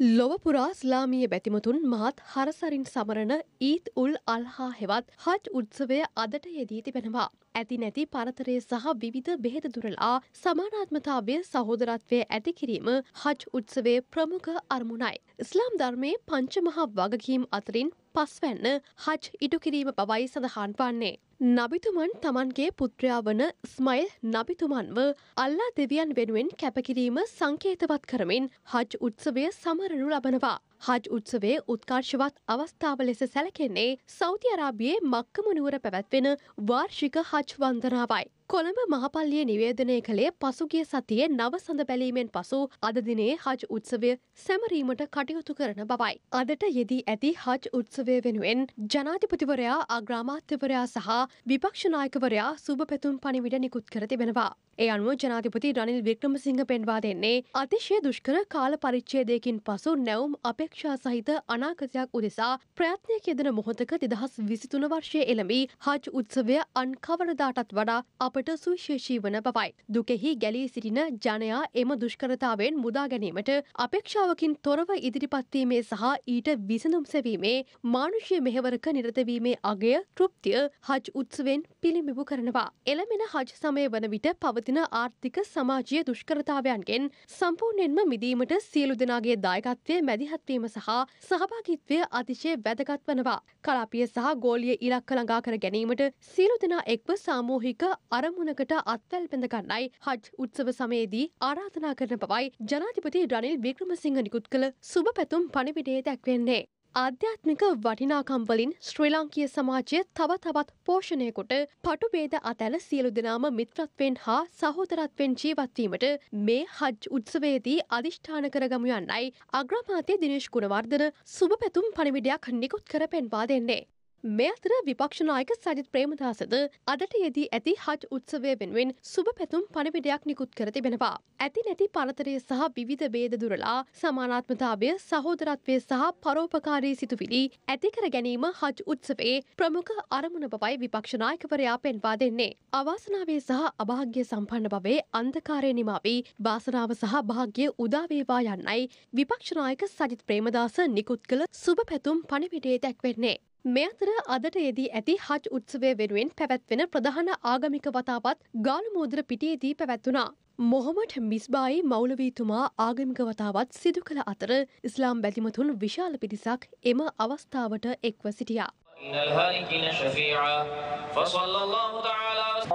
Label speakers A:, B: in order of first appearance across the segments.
A: ලොව පුරා ස්ලාමීය බැතිමතුන් මහත් හරසරින් සමරන ඊත් උල් අල්හා හෙවත් හජ් උත්සවය අදට යෙදී තිබෙනවා. ඇති නැති පරතරය සහ විවිධ බෙහෙත දුරලා සමානාත්මතාවය සහෝදරත්වය ඇති කිරීම හජ් උත්සවේ ප්‍රමුඛ අරමුණයි. ඉස්ලාම් ධර්මයේ පංචමහා වගකීම් අතරින් පස්වැන්න හජ් ඉටු කිරීම බවයි සඳහන් වන්නේ. නබිතුමන් තමන්ගේ පුත්‍රයා වන ස්මයිල් නබිතුමන්ව අල්ලා දෙවියන් වෙනුවෙන් කැපකිරීම සංකේතවත් කරමින් හජ් උත්සවය සමරනු ලබනවා. හජ් උත්සවේ උත්කර්ශවත් අවස්ථාව ලෙස සැලකෙන්නේ සෞති අරාබියේ මක්කම නුවර පැවැත්වෙන වාර්ෂික හජ් වන්දනාවයි. කොළඹ මහපල්ලිය නිවේදනය කළේ පසුගිය සතියේ නව සඳ බැලීමෙන් පසු අද දිනේ හජ් උත්සවය සැමරීමට කටයුතු කරන බවයි. අදට යෙදී ඇති හජ් උත්සවය වෙනුවෙන් ජනාධිපතිවරයා අග්‍රාමාත්‍යවරයා සහ විපක්ෂනායකවරයා සුභ පැතුම් පනිවිට නිකුත් කර තිබෙනවා. ඒ අනුව ජනාධිපති රනිල් වික්‍රමසිංහ පෙන්වා දෙන්නේ අතිශය දුෂ්කර කාල පරිච්චේදයකින් පසු නැවුම් අපේක්ෂා සහිත අනාගතයක් උදෙසා ප්‍රයත්නයක් යෙදෙන මොහොතක දෙදහස් විසිතුන වර්ෂය එළඹී හජ් උත්සවය අන් කවරදාටත් වඩා අප අපට සුවිශේෂී වන බවයි. දුකෙහි ගැලී සිටින ජනයා එම දුෂ්කරතාවෙන් මුදා ගැනීමට අපේක්ෂාවකින් තොරව ඉදිරිපත්වීමේ සහ ඊට විසඳුම් සැවීමේ මානුෂ්‍ය මෙහෙවරක නිරතවීමේ අගය තෘප්තිය හජ් උත්සවෙන් පිළිමිබු කරනවා. එළමෙන හජ් සමය වන විට පවතින ආර්ථික සමාජය දුෂ්කරතාවයන්ගෙන් සම්පූර්ණයෙන්ම මිදීමට සියලු දෙනාගේ දායකත්වය මැදිහත්වීම සහ සහභාගිත්වය අතිශය වැදගත් වනවා. කලාපිය සහ ගෝලිය ඉලක්ක ළඟා කර ගැනීමට සියලු දෙනා එක්ව සාමූහික අර අරමුණකට අත්වැල් පෙඳගන්නයි හජ් උත්සව සමයේදී ආරාධනා කරන බවයි ජනාධිපති රනිල් වික්‍රමසිංහ නිකුත් කළ සුභ පැතුම් පණිවිඩේ දැක්වෙන්නේ. ආධ්‍යාත්මික වටිනාකම්වලින් ශ්‍රී ලාංකිය සමාජය තව තවත් පෝෂණයකොට පටුබේද අතැල සියලු දෙනාම මිත්‍රත්වෙන් හා සහෝදරත්වෙන් ජීවත්වීමට මේ හජ් උත්සවේදී අධිෂ්ඨාන කරගමු යන්නයි අග්‍රමාතය දිනේශ් ගුණවර්ධන සුභ පැතුම් පණිවිඩයක් නිකුත් කර පෙන්වා දෙන්නේ. මේ අතර විපක්ෂනායක සජිත් ප්‍රේමදාසද අදට යෙදී ඇති හජ් උත්සවය වෙනුවෙන් සුභ පැතුම් පණිවිඩයක් නිකුත් කර තිබෙනවා. ඇති නැති පරතරය සහ විවිධ බේද දුරලා සමානාත්මතාවය සහෝදරත්වය සහ පරෝපකාරී සිතුවිලි ඇතිකර ගැනීම හජ් උත්සවේ ප්‍රමුඛ අරමුණ බවයි විපක්ෂනායකවරයා පෙන්වා දෙන්නේ. අවාසනාවේ සහ අභාග්‍ය සම්පන්න බවේ අන්දකාරය නිමාවී වාසනාව සහ භාග්‍ය උදාවේවා යන්නයි විපක්ෂනායක සජිත් ප්‍රේමදාස නිකුත් කළ සුභ පැතුම් පණිවිඩේ දැක්වෙන්නේ. මේ අතර අදට යෙදී ඇති හජ් උත්සවය වෙනුවෙන් පැවැත්වෙන ප්‍රධාන ආගමික වතාවත් ගාලමෝදර පිටියේදී පැවැත්වුණා. මොහොමට මිස්බායි මෞලවීතුමා ආගමික වතාවත් සිදු කළ අතර ඉස්ලාම් බැතිමතුන් විශාල පිරිසක් එම අවස්ථාවට එක්ව සිටියා.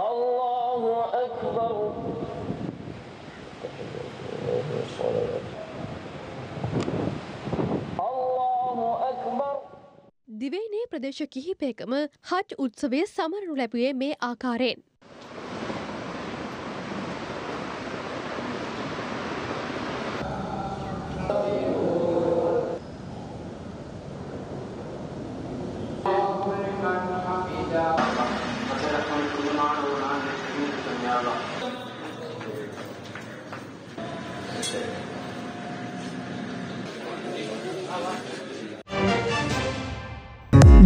A: الله أكبر දිවයිනේ ප්‍රදේශ කිහිපයකම හජ් උත්සවය සමරනු ලැබුවේ මේ ආකාරයෙන්.